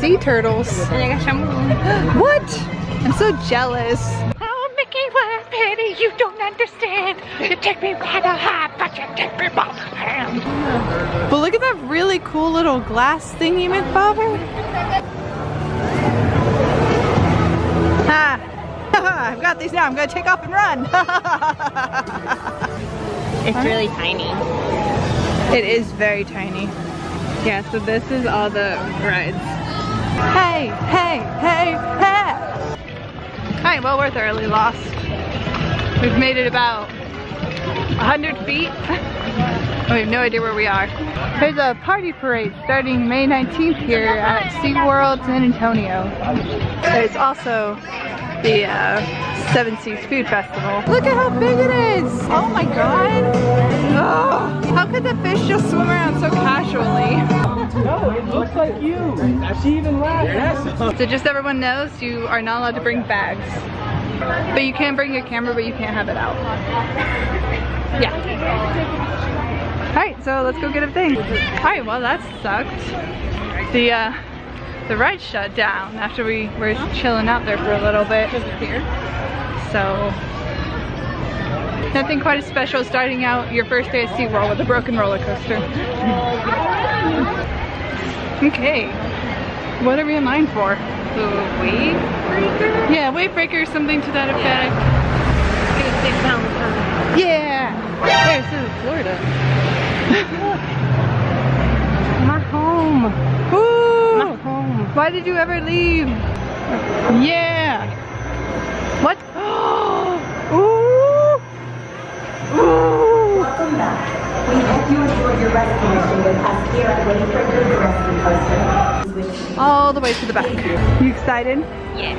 sea turtles. What? I'm so jealous. Oh, Mickey, what a pity you don't understand. You take me by the hand, but you take me by the hand. But look at that really cool little glass thingy, McBobber. Ha! I've got these now. I'm gonna take off and run. It's really tiny. it is very tiny. Yeah, so this is all the rides. Hey, hey, hey, hey! Alright, well we're thoroughly lost. We've made it about 100 feet. we have no idea where we are. There's a party parade starting May 19th here at SeaWorld San Antonio. There's also the uh, Seven Seas Food Festival. Look at how big it is! Oh my god! Ugh. How could the fish just swim around so casually? No, it looks like you. She even laughed. So just so everyone knows, you are not allowed to bring bags. But you can bring your camera, but you can't have it out. Yeah. Alright, so let's go get a thing. Alright, well that sucked. The uh, the ride shut down after we were chilling out there for a little bit. So nothing quite as special as starting out your first day at SeaWorld with a broken roller coaster. okay. What are we in line for? The wave breaker? Yeah, wave breaker, something to that effect. Pounds Yeah. There's in Florida. My home. Ooh. My home. Why did you ever leave? Yeah. What? Ooh. Ooh. Welcome back. We hope you enjoyed your rescue mission with us here at Wavebreaker the Rescue Coaster. All the way to the back. You excited? Yeah.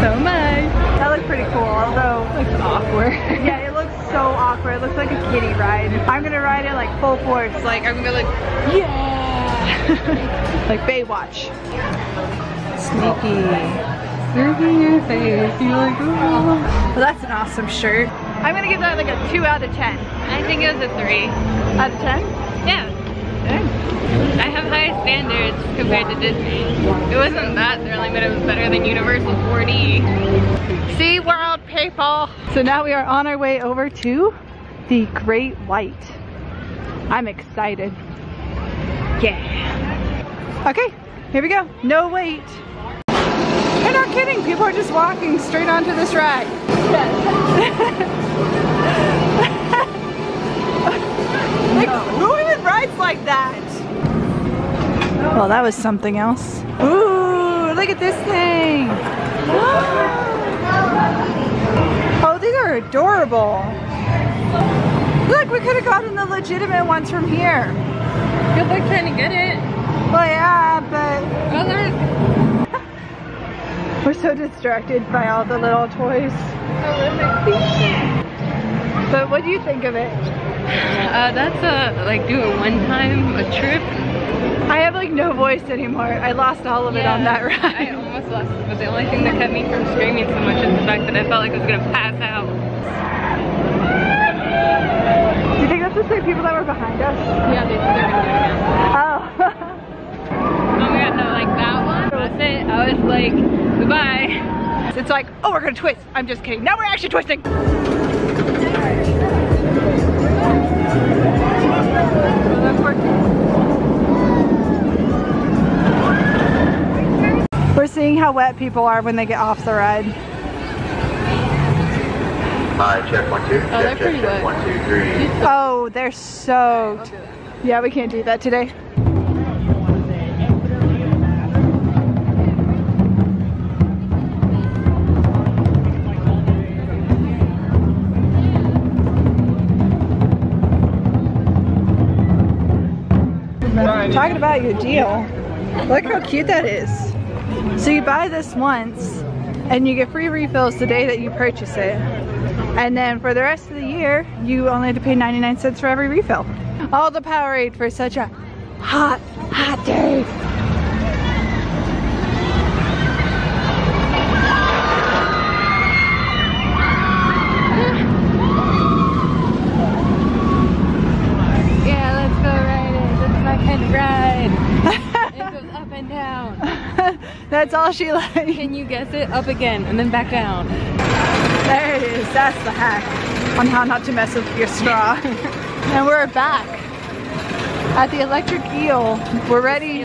So am I. That looked pretty cool, although It Looks awkward. yeah, it looks so awkward. It looks like a kiddie ride. I'm gonna ride it like full force. Like I'm gonna be like, yeah, like Baywatch. Sneaky. Sneaky in your face. You're like, oh. Well, that's an awesome shirt. I'm gonna give that like a two out of ten. I think it was a three. Out of ten? Yeah. I have high standards compared to Disney. It wasn't that thrilling, but it was better than Universal 4D. SeaWorld people. So now we are on our way over to the Great White. I'm excited. Yeah. Okay, here we go. No wait. You're not kidding. People are just walking straight onto this ride. like, who even rides like that? Well, that was something else. Ooh, look at this thing. Oh, these are adorable. Look, we could have gotten the legitimate ones from here. Good luck trying to get it. Well, yeah, but... Oh, We're so distracted by all the little toys. But what do you think of it? Uh, that's a, like, do it one time, a trip. I have like no voice anymore. I lost all of it on that ride. I almost lost it, but the only thing that kept me from screaming so much is the fact that I felt like I was gonna pass out. Do you think that's the same people that were behind us? Yeah, they they're gonna do it again. Oh. Oh my god, no, like that one, that's it. I was like, goodbye. it's like, oh, we're gonna twist. I'm just kidding. Now we're actually twisting. We're seeing how wet people are when they get off the ride. Uh, check one, two. Oh, they're check, pretty check, wet. One, two, three. Oh, they're soaked. Yeah, we can't do that today. Talking about your deal. Look how cute that is. So you buy this once and you get free refills the day that you purchase it. And then for the rest of the year, you only have to pay 99 cents for every refill. All the Powerade for such a hot, hot day. Yeah, let's go ride it. This is my kind of ride. it goes up and She likes. Can you guess it? Up again and then back down. There it is. That's the hack on how not to mess with your straw. and we're back at the electric eel. We're ready.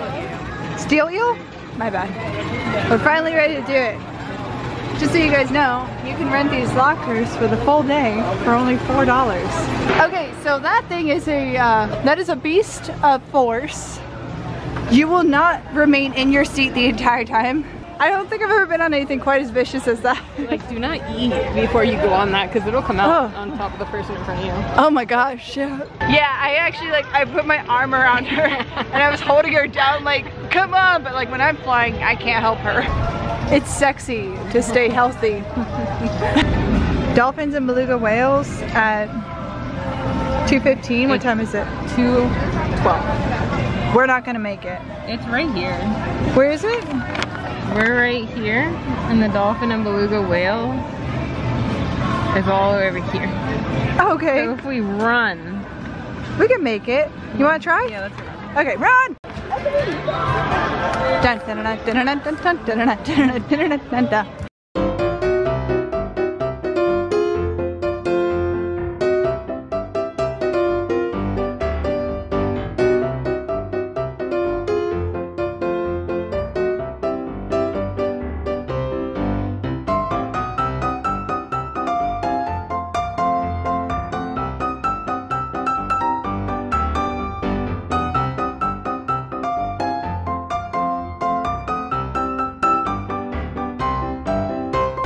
Steel eel? My bad. We're finally ready to do it. Just so you guys know, you can rent these lockers for the full day for only $4. Okay, so that thing is a, uh, that is a beast of force. You will not remain in your seat the entire time. I don't think I've ever been on anything quite as vicious as that. Like, do not eat before you go on that because it'll come out Oh. on top of the person in front of you. Oh my gosh. Yeah, I actually like, I put my arm around her and I was holding her down like, come on. But like when I'm flying, I can't help her. It's sexy to stay healthy. Dolphins and beluga whales at 2.15. What time is it? 212. We're not gonna make it. It's right here. Where is it? We're right here, and the dolphin and beluga whale is all over here. So Okay, if we run, we can make it. You wanna try? yeah, let's run. Okay, run! Dun, dun, dun,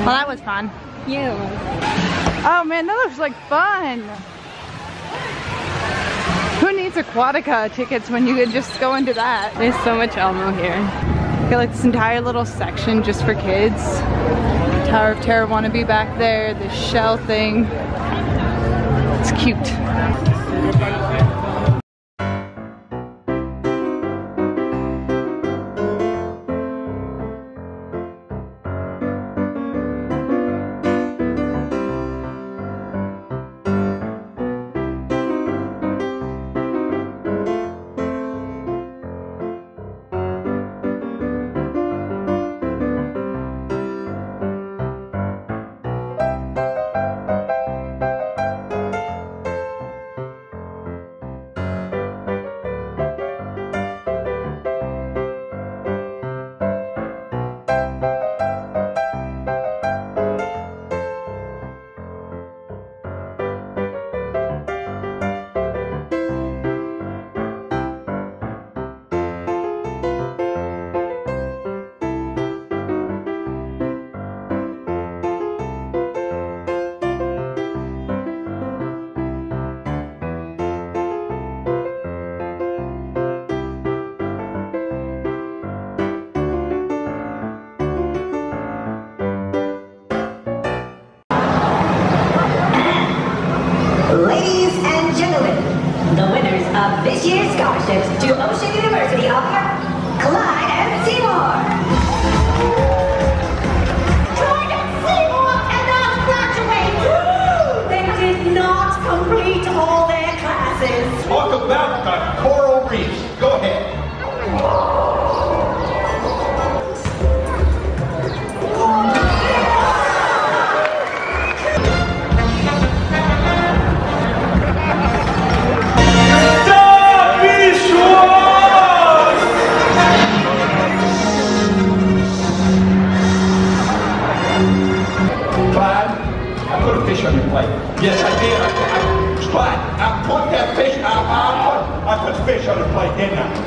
Well, that was fun. Yeah. Oh man, that looks like fun. Who needs Aquatica tickets when you could just go into that? There's so much Elmo here. Got like this entire little section just for kids. Tower of Terror wanna be back there, the shell thing. It's cute.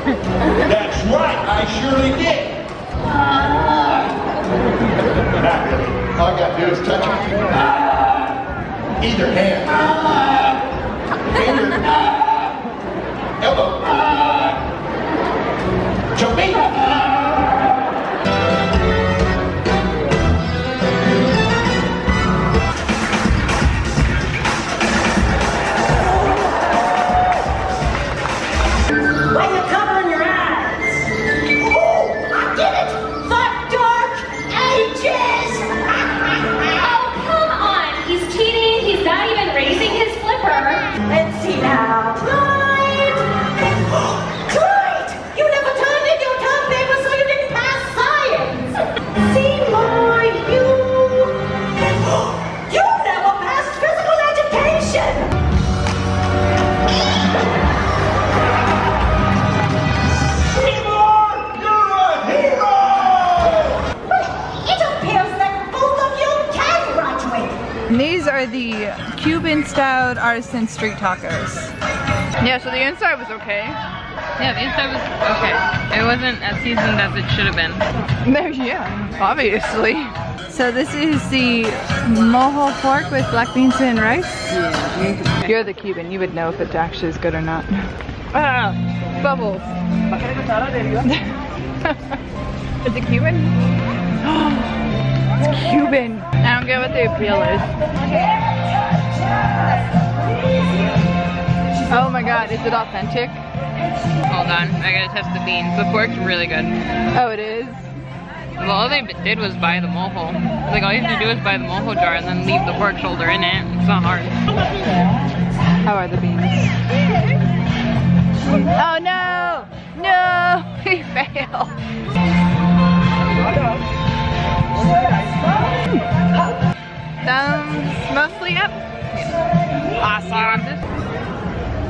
That's right. I surely did. Not really. All I gotta do is touch it. Either hand. Finger. Elbow. Jump styled artisan street tacos. Yeah, so the inside was okay. Yeah, the inside was okay. It wasn't as seasoned as it should have been. There, yeah, obviously. So this is the mojo pork with black beans and rice. Yeah. You're the Cuban. You would know if it actually is good or not. Ah, bubbles. is it Cuban? it's Cuban. I don't get what the appeal is. Oh my god, is it authentic? Hold on, I gotta test the beans. The pork's really good. Oh, it is? Well, all they did was buy the mojo. Like, all you have to do is buy the mojo jar and then leave the pork shoulder in it. It's not hard. How are the beans? Oh no! No! We failed! Thumbs mostly up. Awesome.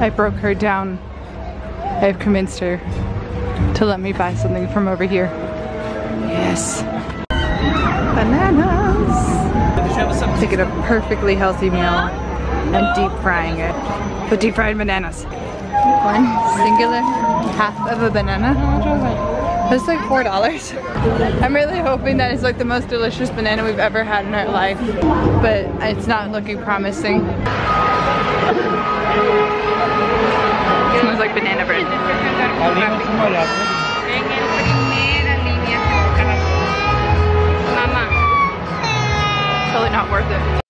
I broke her down. I've convinced her to let me buy something from over here. Yes. Bananas. To get a perfectly healthy meal and deep frying it with deep fried bananas. One singular half of a banana. It's like four dollars. I'm really hoping that it's like the most delicious banana we've ever had in our life, but it's not looking promising. Smells like banana bread. Totally not worth it.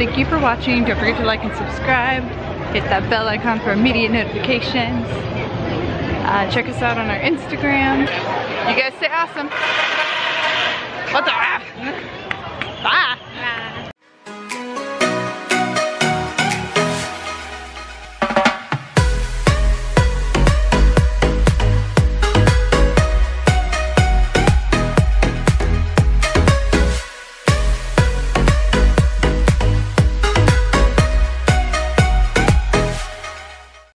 Thank you for watching. Don't forget to like and subscribe. Hit that bell icon for immediate notifications. Uh, check us out on our Instagram. You guys stay awesome. What the Bye. Bye.